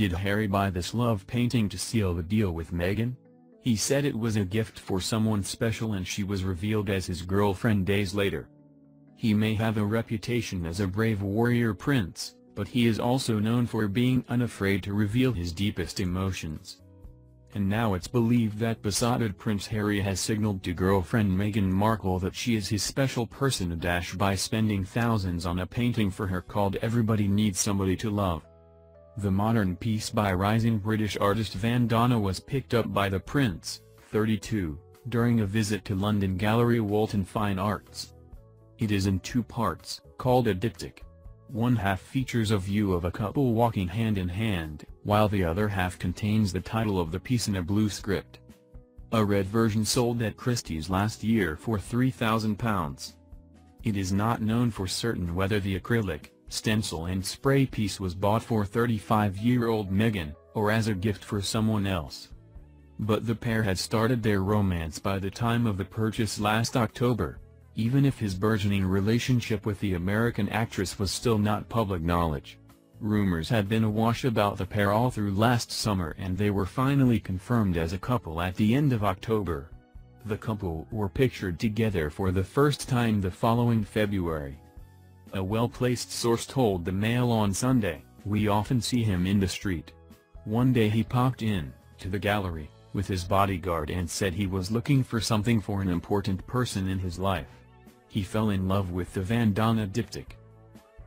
Did Harry buy this love painting to seal the deal with Meghan? He said it was a gift for someone special and she was revealed as his girlfriend days later. He may have a reputation as a brave warrior prince, but he is also known for being unafraid to reveal his deepest emotions. And now it's believed that besotted Prince Harry has signaled to girlfriend Meghan Markle that she is his special person by spending thousands on a painting for her called Everybody Needs Somebody to Love. The modern piece by rising British artist Van Donna was picked up by the Prince, 32, during a visit to London Gallery Walton Fine Arts. It is in two parts, called a diptych. One half features a view of a couple walking hand in hand, while the other half contains the title of the piece in a blue script. A red version sold at Christie's last year for £3,000. It is not known for certain whether the acrylic, stencil and spray piece was bought for 35-year-old Meghan, or as a gift for someone else. But the pair had started their romance by the time of the purchase last October, even if his burgeoning relationship with the American actress was still not public knowledge. Rumors had been awash about the pair all through last summer and they were finally confirmed as a couple at the end of October. The couple were pictured together for the first time the following February. A well-placed source told the Mail on Sunday, we often see him in the street. One day he popped in, to the gallery, with his bodyguard and said he was looking for something for an important person in his life. He fell in love with the Van Donna diptych.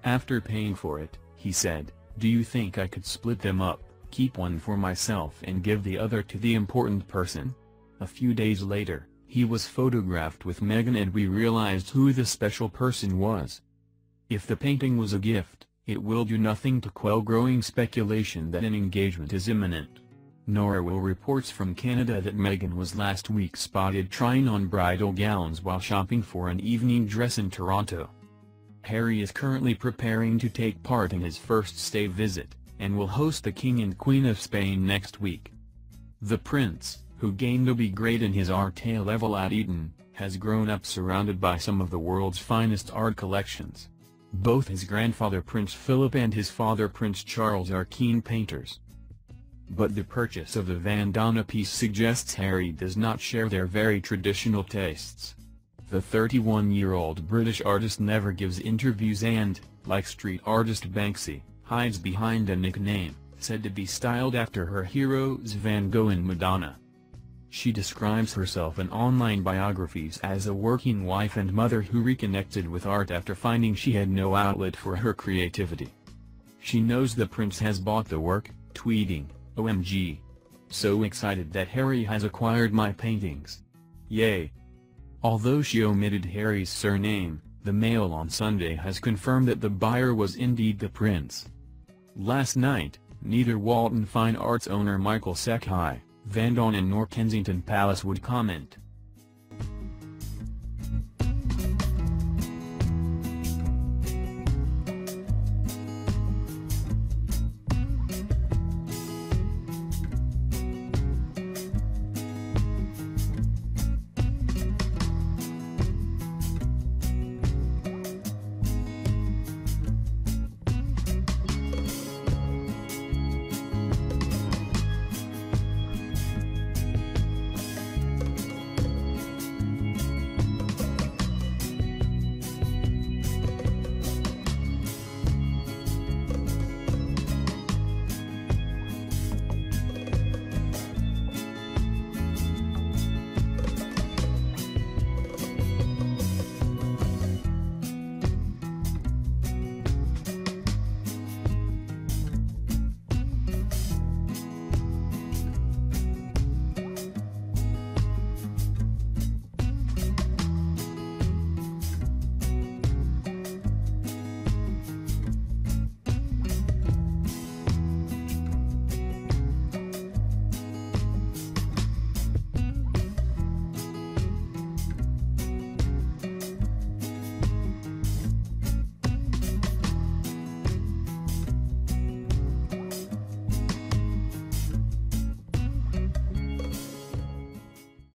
After paying for it, he said, do you think I could split them up, keep one for myself and give the other to the important person? A few days later, he was photographed with Meghan and we realized who the special person was. If the painting was a gift, it will do nothing to quell growing speculation that an engagement is imminent. Nor will reports from Canada that Meghan was last week spotted trying on bridal gowns while shopping for an evening dress in Toronto. Harry is currently preparing to take part in his first state visit, and will host the King and Queen of Spain next week. The Prince, who gained a B grade in his art level at Eton, has grown up surrounded by some of the world's finest art collections. Both his grandfather Prince Philip and his father Prince Charles are keen painters. But the purchase of the Van Vandana piece suggests Harry does not share their very traditional tastes. The 31-year-old British artist never gives interviews and, like street artist Banksy, hides behind a nickname, said to be styled after her heroes Van Gogh and Madonna. She describes herself in online biographies as a working wife and mother who reconnected with art after finding she had no outlet for her creativity. She knows the prince has bought the work, tweeting, OMG. So excited that Harry has acquired my paintings. Yay. Although she omitted Harry's surname, the Mail on Sunday has confirmed that the buyer was indeed the prince. Last night, neither Walton Fine Arts owner Michael Sekhai, Van Donna nor Kensington Palace would comment.